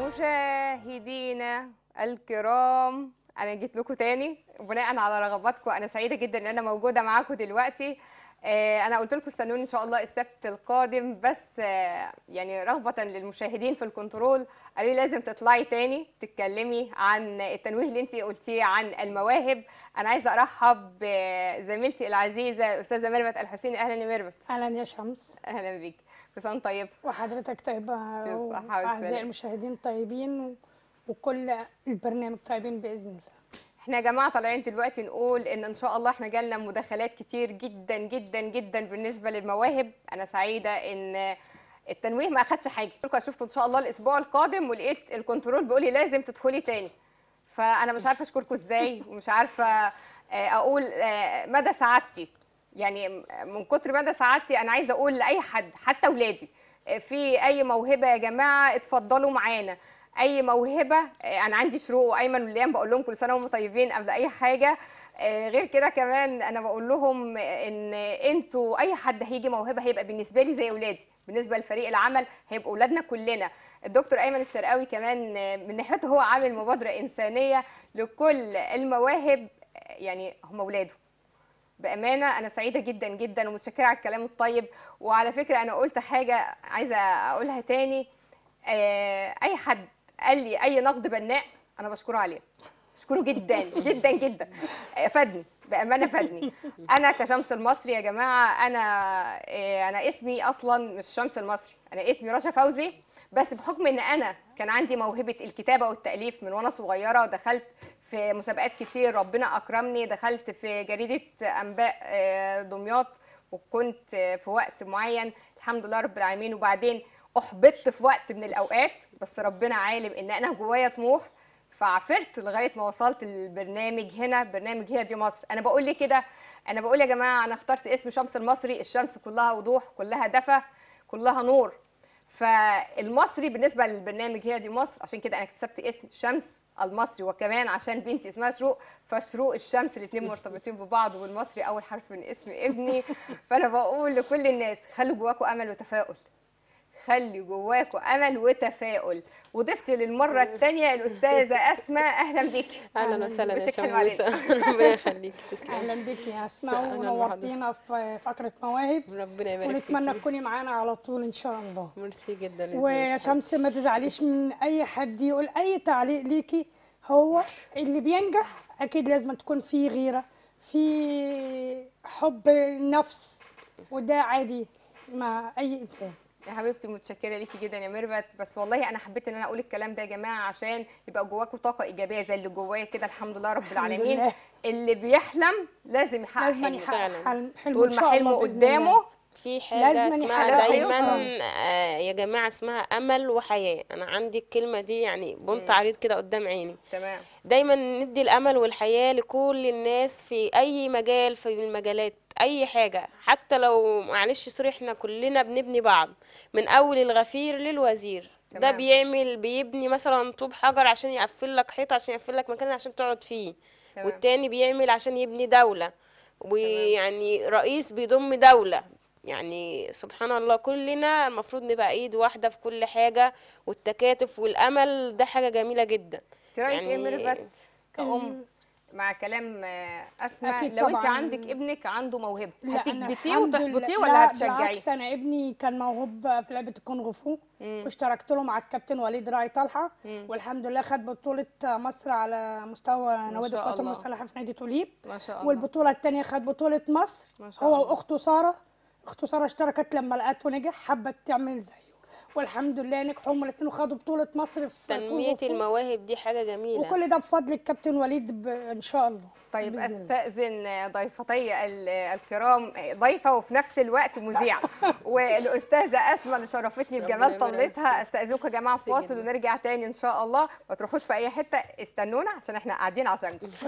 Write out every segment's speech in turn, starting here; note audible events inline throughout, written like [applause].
مشاهدينا الكرام أنا جيت لكم تاني بناء على رغباتكم. أنا سعيدة جدا إن أنا موجودة معاكم دلوقتي. آه، أنا قلت لكم استنوني إن شاء الله السبت القادم بس آه، يعني رغبة للمشاهدين في الكنترول قالوا لي لازم تطلعي تاني تتكلمي عن التنويه اللي انت قلتيه عن المواهب. أنا عايزة أرحب بزميلتي العزيزة أستاذة ميرفت الحسيني أهلا يا ميرفت أهلا يا شمس. أهلا بيك. كل سنه طيب وحضرتك طيبه الصحة وأعزائي. المشاهدين طيبين وكل البرنامج طيبين بإذن الله. إحنا يا جماعة طالعين دلوقتي نقول إن إن شاء الله إحنا جالنا مداخلات كتير جدا جدا جدا بالنسبة للمواهب. أنا سعيدة إن التنويه ما أخدش حاجة. لكم أشوفكم إن شاء الله الأسبوع القادم ولقيت الكنترول بيقول لي لازم تدخلي تاني. فأنا مش عارفة أشكركم إزاي ومش عارفة آه، أقول آه، مدى سعادتي. يعني من كتر مدى سعادتي أنا عايزة أقول لأي حد حتى اولادي آه، في أي موهبة يا جماعة اتفضلوا معانا. أي موهبة آه، أنا عندي شروق وأيمن وليان بقول لهم كل سنة وهم طيبين قبل أي حاجة. آه، غير كده كمان أنا بقول لهم إن أنتوا أي حد هيجي موهبة هيبقى بالنسبة لي زي اولادي بالنسبة لفريق العمل هيبقوا اولادنا كلنا. الدكتور أيمن الشرقاوي كمان من ناحيته هو عامل مبادرة إنسانية لكل المواهب يعني هم اولاده بأمانة أنا سعيدة جدا جدا ومتشكرة على الكلام الطيب. وعلى فكرة أنا قلت حاجة عايزة أقولها تاني. آه، أي حد قال لي أي نقد بناء أنا بشكره عليه. بشكره جدا [laughs] جدا جدا. آه، فادني بأمانة فادني. أنا كشمس المصري يا جماعة أنا آه، أنا اسمي أصلا مش شمس المصري أنا اسمي رشا فوزي. بس بحكم إن أنا كان عندي موهبة الكتابة والتأليف من وأنا صغيرة ودخلت في مسابقات كتير ربنا أكرمني. دخلت في جريدة أنباء آه، دمياط وكنت في وقت معين الحمد لله رب العالمين. وبعدين أحبطت في وقت من الأوقات بس ربنا عالم إن أنا جوايا طموح فعفرت لغاية ما وصلت البرنامج هنا. برنامج هي دي مصر. أنا بقول ليه كده؟ أنا بقول يا جماعة أنا اخترت اسم شمس المصري. الشمس كلها وضوح كلها دفى كلها نور. فالمصري بالنسبة للبرنامج هي دي مصر. عشان كده أنا اكتسبت اسم شمس المصري وكمان عشان بنتي اسمها شروق فشروق الشمس الاثنين مرتبطين ببعض والمصري أول حرف من اسم ابني. [laughs] فأنا بقول لكل الناس خلوا جواكم أمل وتفاؤل. خلي جواكم أمل وتفاؤل. وضفتي للمرة الثانية الأستاذة [laughs] أسماء. أهلا بيكي أهلا وسهلا يا. شموسة. [laughs] ربنا يخليك. تسلمي أهلا بك يا أسماء. ونورتينا في فقرة مواهب. ربنا يبارك ونتمنى فيكي تكوني معانا على طول إن شاء الله. ميرسي جدا يا ويا. شمس ما تزعليش من أي حد يقول أي تعليق ليكي. هو اللي بينجح أكيد لازم تكون فيه غيرة في حب نفس. وده عادي مع أي إنسان. يا حبيبتي متشكرة ليكي جدا يا ميرفت بس والله أنا حبيت إن أنا أقول الكلام ده يا جماعة عشان يبقى جواكم طاقة إيجابية زي اللي جوايا كده الحمد لله رب العالمين لله. اللي بيحلم لازم يحقق لازم حلمه. يحقق فعلاً. حلم حلمه طول ما حلمه قدامه. في حاجة لازم اسمها دايما. آه يا جماعة اسمها أمل وحياة أنا عندي الكلمة دي يعني بنت عريض كده قدام عيني تمام دايما ندي الأمل والحياة لكل الناس في أي مجال في المجالات أي حاجة حتى لو معلش sorry إحنا كلنا بنبني بعض من أول الغفير للوزير. ده تمام. بيعمل بيبني مثلا طوب حجر عشان يقفل لك حيط عشان يقفل لك مكان عشان تقعد فيه. تمام. والتاني بيعمل عشان يبني دولة. ويعني رئيس بيضم دولة. يعني سبحان الله كلنا المفروض نبقى إيد واحدة في كل حاجة. والتكاتف والأمل ده حاجة جميلة جدا. إنت رايك إيه يعني- ميرفت كأم. مع كلام آه، أسماء لو أنت. عندك ابنك عنده موهبة هتكبتيه وتحبطيه ولا لا، هتشجعيه بالعكس أنا ابني كان موهوب في لعبة الكونغ فو. واشتركت له مع الكابتن وليد راعي طلحة. والحمد لله خد بطولة مصر على مستوى نوادي القوات. المسلحة في نادي توليب ما شاء الله والبطولة الثانية خد بطولة مصر هو. واخته سارة أخته سارة اشتركت لما لقته نجح حبت تعمل زيه والحمد لله نجحوا هما الاثنين وخدوا بطولة مصر في فو. المواهب دي حاجة جميلة. وكل ده بفضل الكابتن وليد ب... إن شاء الله. طيب. أستأذن ضيفتي ال- الكرام ضيفة وفي نفس الوقت مذيعة. [laughs] والأستاذة اسماء اللي شرفتني بجمال طلتها. أستأذنكم يا جماعة فاصل. ونرجع تاني إن شاء الله. ما تروحوش في أي حتة استنونا عشان إحنا قاعدين عشانكم. [laughs]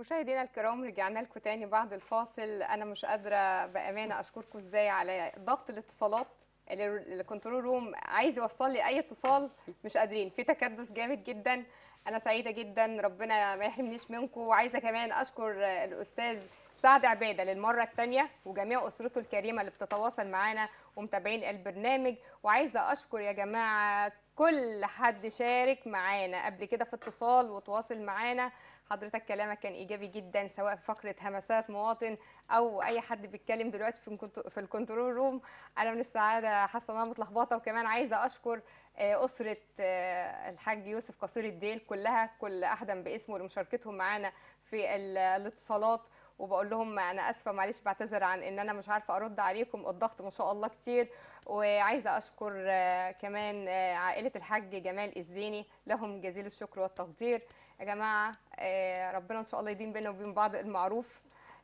مشاهدينا الكرام رجعنا لكم تاني بعد الفاصل. أنا مش قادرة بأمانة أشكركم إزاي على ضغط الاتصالات ال control room عايز يوصل لي أي اتصال مش قادرين. في تكدس جامد جدا. أنا سعيدة جدا. ربنا ما يحرمنيش منكم. وعايزة كمان أشكر الأستاذ سعد عبادة للمرة الثانية وجميع أسرته الكريمة اللي بتتواصل معانا ومتابعين البرنامج. وعايزة أشكر يا جماعة كل حد شارك معانا قبل كده في اتصال وتواصل معانا. حضرتك كلامك كان إيجابي جدا سواء في فقرة همسات مواطن أو أي حد بيتكلم دلوقتي في في ال control room. أنا من السعادة حاسة إن أنا متلخبطة وكمان عايزة أشكر آه، أسرة آه، الحاج يوسف قصير الديل كلها كل واحد باسمه لمشاركتهم معانا في ال- الاتصالات. وبقول لهم أنا آسفة معلش بعتذر عن إن أنا مش عارفة أرد عليكم الضغط ما شاء الله كتير. وعايزة أشكر آه، كمان عائلة الحاج جمال الزيني لهم جزيل الشكر والتقدير. يا جماعة آه، ربنا إن شاء الله يدين بينا وبين بعض المعروف.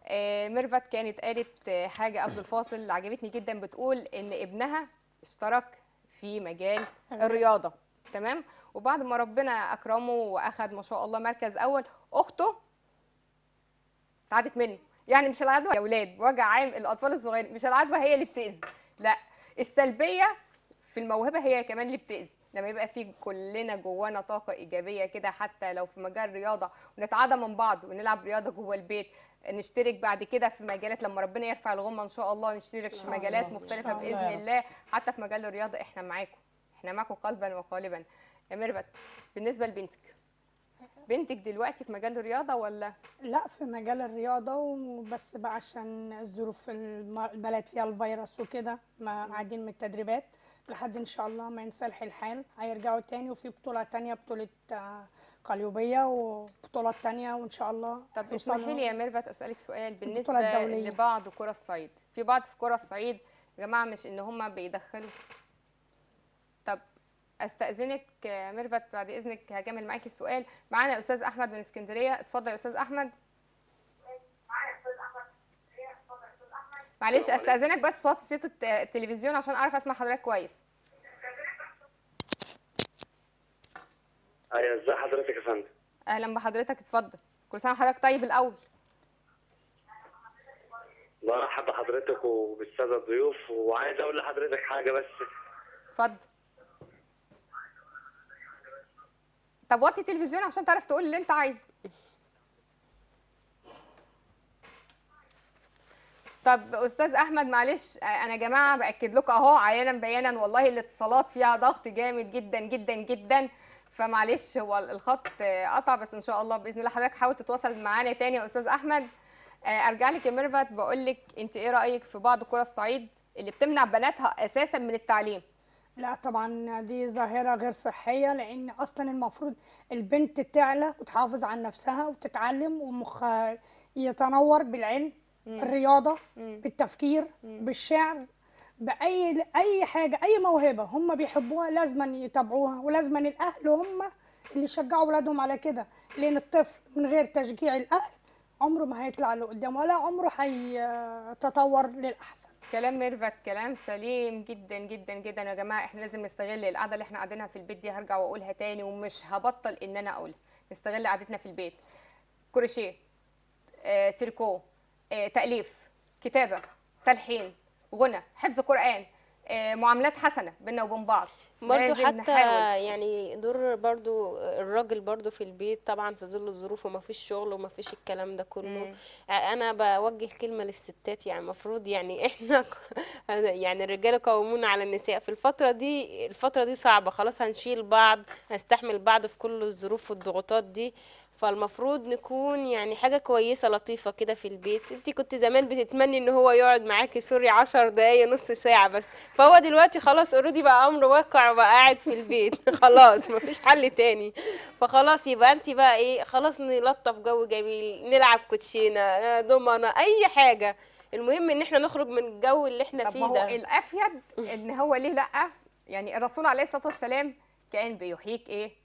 آه، ميرفت كانت قالت آه، حاجة قبل الفاصل عجبتني جدا بتقول إن ابنها اشترك في مجال الرياضة. تمام؟ وبعد ما ربنا أكرمه وأخد ما شاء الله مركز أول أخته تعدت منه. يعني مش العدوى يا أولاد وجع عام الأطفال الصغيرين مش العدوى هي اللي بتأذي. لا السلبية في الموهبة هي كمان اللي بتأذي. لما يبقى في كلنا جوانا طاقة إيجابية كده حتى لو في مجال رياضة ونتعادى من بعض ونلعب رياضة جوه البيت نشترك بعد كده في مجالات لما ربنا يرفع الغمة إن شاء الله نشترك في مجالات مختلفة بإذن. الله حتى في مجال الرياضة إحنا معاكم. إحنا معاكم قلبا وقالبا. يا ميرفت بالنسبة لبنتك بنتك دلوقتي في مجال الرياضة ولا؟ لا في مجال الرياضة وبس بقى عشان الظروف البلد فيها الفيروس وكده ما قاعدين من التدريبات. لحد إن شاء الله ما ينصلح الحال هيرجعوا تاني وفي بطولة تانية بطولة آه، قليوبية وبطولات تانية وإن شاء الله طب اسمحي لي يا ميرفت أسألك سؤال بالنسبة. لبعض قرى الصعيد. في بعض في قرى الصعيد يا جماعة مش إن هم بيدخلوا. طب أستأذنك ميرفت بعد إذنك هكمل معاكي السؤال معانا أستاذ أحمد من اسكندرية. اتفضل يا أستاذ أحمد. معلش أستأذنك بس توطي صوت الت- التلفزيون عشان أعرف أسمع حضرتك كويس. أيوه ازي حضرتك يا فندم؟ أهلا بحضرتك اتفضل. كل سنة وحضرتك طيب الأول. برحب بحضرتك وبالسادة الضيوف وعايز أقول لحضرتك حاجة بس. اتفضل. طب وطي التلفزيون عشان تعرف تقول اللي أنت عايزه. طب أستاذ أحمد معلش أنا يا جماعة بأكد لكم أهو عيانا بيانا والله الاتصالات فيها ضغط جامد جدا جدا جدا. فمعلش هو الخط قطع بس إن شاء الله بإذن الله حضرتك حاول تتواصل معانا تاني يا أستاذ أحمد. أرجع لك يا ميرفت بقول لك أنت إيه رأيك في بعض قرى الصعيد اللي بتمنع بناتها أساسا من التعليم؟ لا طبعا دي ظاهرة غير صحية لأن أصلا المفروض البنت تعلى وتحافظ على نفسها وتتعلم ومخها يتنور بالعلم. الرياضة بالتفكير بالشعر بأي أي حاجة أي موهبة هم بيحبوها لازما يتابعوها ولازما الأهل هم اللي يشجعوا أولادهم على كده لأن الطفل من غير تشجيع الأهل عمره ما هيطلع لقدام ولا عمره هيتطور للأحسن. كلام ميرفت كلام سليم جدا جدا جدا. يا جماعة إحنا لازم نستغل القعدة اللي إحنا قاعدينها في البيت دي هرجع وأقولها تاني ومش هبطل إن أنا أقولها. نستغل قعدتنا في البيت. كروشيه آه، تريكو. آه، تأليف كتابة تلحين غنى حفظ قرآن آه، معاملات حسنة بينا وبين بعض. برضو حتى نحاول. يعني دور برضو الراجل برضو في البيت طبعا في ظل الظروف وما فيش شغل وما فيش الكلام ده كله. مم. أنا بوجه كلمة للستات يعني المفروض يعني [laughs] إحنا يعني الرجاله قوامون على النساء. في الفترة دي الفترة دي صعبة. خلاص هنشيل بعض هنستحمل بعض في كل الظروف والضغوطات دي. فالمفروض نكون يعني حاجة كويسة لطيفة كده في البيت. انتي كنت زمان بتتمني ان هو يقعد معاكي سوري عشر دقايق نص ساعة بس. فهو دلوقتي خلاص already بقى أمر واقع وبقى قاعد في البيت. [laughs] خلاص مفيش حل تاني. فخلاص يبقى انتي بقى إيه خلاص نلطف جو جميل نلعب كوتشينة آه، دومنة أي حاجة. المهم إن إحنا نخرج من الجو اللي إحنا فيه ما هو ده. الأفيد إن هو ليه لأ؟ يعني الرسول عليه الصلاة والسلام كان بيحيك إيه؟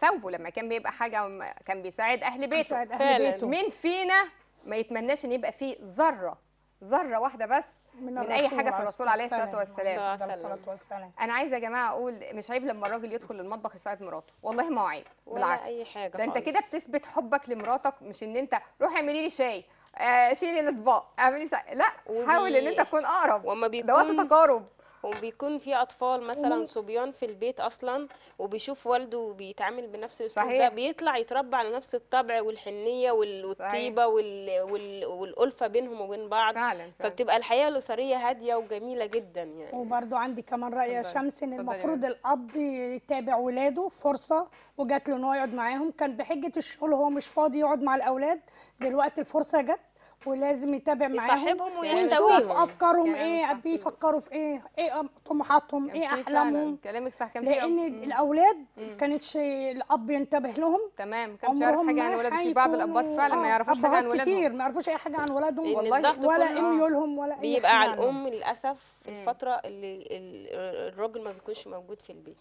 ثوبه لما كان بيبقى حاجة كان بيساعد أهل بيته. يساعد أهل فعلاً. بيته. مين فينا ما يتمناش إن يبقى فيه ذرة ذرة واحدة بس من أي الرسول حاجة في الرسول عليه الصلاة والسلام. عليه الصلاة والسلام أنا عايزة يا جماعة أقول مش عيب لما الراجل يدخل المطبخ يساعد مراته. والله ما هو عيب. ولا بالعكس. أي حاجة ده أنت. كده بتثبت حبك لمراتك مش إن أنت روحي اعملي لي شاي آه شيلي الأطباق اعملي شاي. لا حاول إن أنت تكون أقرب. وما ده وقت تقارب. وبيكون في أطفال مثلا. صبيان في البيت أصلا وبيشوف والده بيتعامل بنفس الأسلوب ده. بيطلع يتربى على نفس الطبع والحنية وال- والطيبة وال... وال... والألفة بينهم وبين بعض فعلا فعلا. فبتبقى الحياة الأسرية هادية وجميلة جدا يعني وبرضو عندي كمان رأي يا. شمس إن المفروض الأب يتابع ولاده فرصة وجات له إن هو يقعد معاهم كان بحجة الشغل هو مش فاضي يقعد مع الأولاد دلوقتي الفرصة جت ولازم يتابع معاهم يصاحبهم ويشوف ويحتويهم أفكارهم إيه. بيفكروا في إيه إيه طموحاتهم كان إيه أحلامهم كلامك صح كان في لأن مم. الأولاد مم. كانش الأب ينتبه لهم تمام ما كانش يعرف حاجة عن ما ولاده في بعض هيكونوا- فعلا ما آه، يعرفوش حاجة عن ولادهم كتير ما يعرفوش أي حاجة عن ولادهم والله ولا كله ميولهم ولا أي بيبقى على. الام للأسف. الفترة اللي ال- الراجل ما بيكونش موجود في البيت.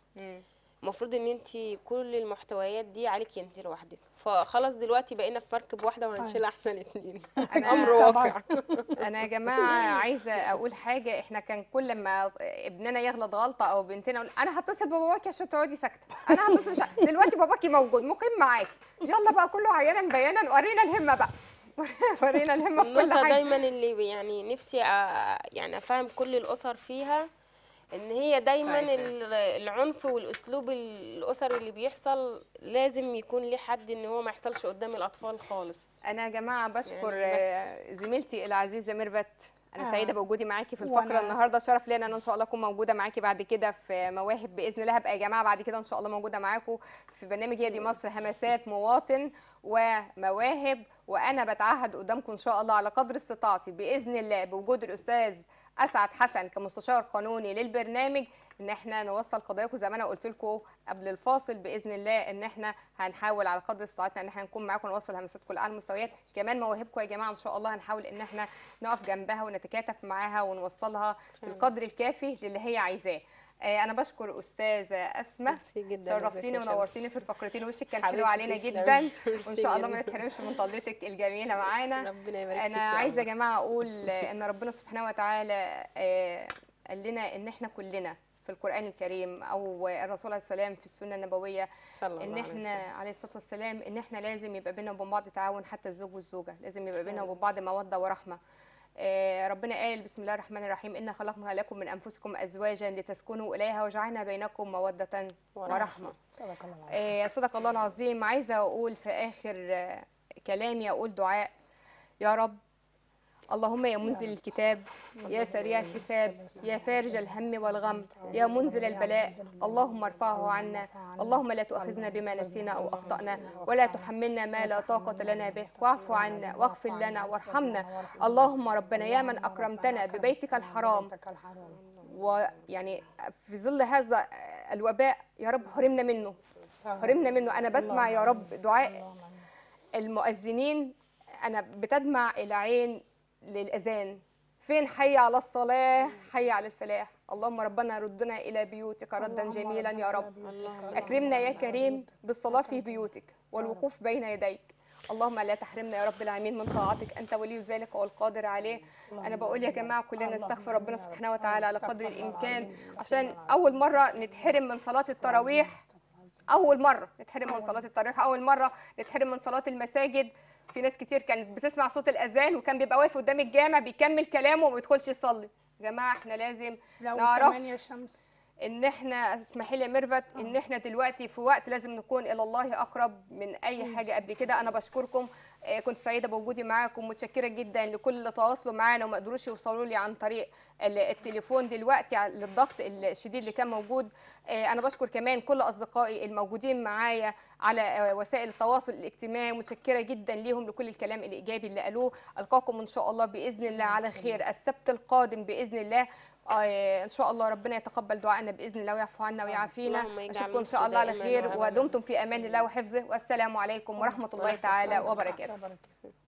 المفروض إن انت كل المحتويات دي عليكي انت لوحدك فخلاص دلوقتي بقينا في مركب واحدة وهنشيلها إحنا الاثنين [laughs] أمر. واقع. أنا يا جماعة عايزة أقول حاجة إحنا كان كل ما ابننا يغلط غلطة أو بنتنا أقول أنا هتصل بباباكي عشان تقعدي ساكتة. أنا هتصل مش دلوقتي باباكي موجود مقيم معاكي. يلا بقى كله عيانا بيانا ورينا الهمة بقى. [laughs] ورينا الهمة في كل حاجة. دايما اللي يعني نفسي يعني أفهم كل الأسر فيها إن هي دايما العنف والأسلوب الأسري اللي بيحصل لازم يكون ليه حد إن هو ما يحصلش قدام الأطفال خالص. أنا يا جماعة بشكر يعني زميلتي العزيزة ميرفت. أنا آه. سعيدة بوجودي معاكي في الفقرة النهارده. شرف ليا إن أنا إن شاء الله أكون موجودة معاكي بعد كده في مواهب بإذن الله. هبقى يا جماعة بعد كده إن شاء الله موجودة معاكم في برنامج هي دي مصر همسات مواطن ومواهب. وأنا بتعهد قدامكم إن شاء الله على قدر استطاعتي بإذن الله بوجود الأستاذ أسعد حسن كمستشار قانوني للبرنامج إن إحنا نوصل قضاياكم زي ما أنا قلت لكم قبل الفاصل بإذن الله إن إحنا هنحاول على قدر استطاعتنا إن إحنا نكون معاكم نوصل همساتكم لاعلى المستويات. كمان مواهبكم يا جماعة إن شاء الله هنحاول إن إحنا نقف جنبها ونتكاتف معاها ونوصلها بالقدر الكافي للي هي عايزاه. أنا بشكر استاذه أسماء شرفتيني ونورتيني؟ في الفقرتين وشك كان حلو علينا. جدا [laughs] وإن شاء الله ما. نتحرمش من طلتك الجميلة معانا [laughs] ربنا يبارك أنا عايزة يا. جماعة أقول [laughs] إن ربنا سبحانه وتعالى آه، قال لنا إن إحنا كلنا في القرآن الكريم أو الرسول عليه السلام في السنة النبوية صلى إن إحنا. عليه الصلاة والسلام إن إحنا لازم يبقى بينا وبين بعض تعاون حتى الزوج والزوجة لازم يبقى بينا وبين بعض مودة ورحمة آه، ربنا قال بسم الله الرحمن الرحيم إنا خلقنا لكم من أنفسكم أزواجا لتسكنوا إليها وجعلنا بينكم مودة ورحمة. صدق الله العظيم. آه، صدق الله العظيم. عايزة أقول في آخر آه، كلامي أقول دعاء. يا رب اللهم يا منزل الكتاب يا سريع الحساب يا فارج الهم والغم يا منزل البلاء. اللهم ارفعه عنا. اللهم لا تؤاخذنا بما نسينا أو أخطأنا ولا تحملنا ما لا طاقة لنا به. واعف عنا واغفر لنا وارحمنا. اللهم ربنا يا من أكرمتنا ببيتك الحرام. ويعني في ظل هذا الوباء يا رب حرمنا منه. حرمنا منه. أنا بسمع يا رب دعاء المؤذنين. أنا بتدمع العين للأذان. فين حي على الصلاة؟ حي على الفلاح. اللهم ربنا ردنا إلى بيوتك ردا جميلا يا رب. أكرمنا يا كريم بالصلاة في بيوتك والوقوف بين يديك. اللهم لا تحرمنا يا رب العالمين من طاعتك. أنت ولي ذلك والقادر عليه. أنا بقول يا جماعة كلنا نستغفر ربنا سبحانه وتعالى على قدر الإمكان. عشان أول مرة نتحرم من صلاة التراويح. أول مرة نتحرم من صلاة التراويح. أول مرة نتحرم من صلاة المساجد. في ناس كتير كانت بتسمع صوت الأذان وكان بيبقى واقف قدام الجامع بيكمل كلامه وما يدخلش يصلي. يا جماعة إحنا لازم لو نعرف يا شمس. إن إحنا اسمحي لي ميرفت إن إحنا دلوقتي في وقت لازم نكون إلى الله أقرب من أي حاجة قبل كده. أنا بشكركم آه، كنت سعيدة بوجودي معاكم متشكره جدا لكل اللي تواصلوا معانا وما قدروش يوصلوا لي عن طريق ال- التليفون دلوقتي للضغط الشديد اللي كان موجود. آه، أنا بشكر كمان كل أصدقائي الموجودين معايا على آه، وسائل التواصل الاجتماعي. متشكرة جدا ليهم لكل الكلام الإيجابي اللي قالوه. ألقاكم إن شاء الله بإذن الله على خير. السبت القادم بإذن الله. آه، إن شاء الله ربنا يتقبل دعائنا بإذن الله ويعفو عنا ويعافينا. أشوفكم إن شاء الله على خير. ودمتم في أمان الله وحفظه. والسلام عليكم ورحمة الله تعالى وبركاته.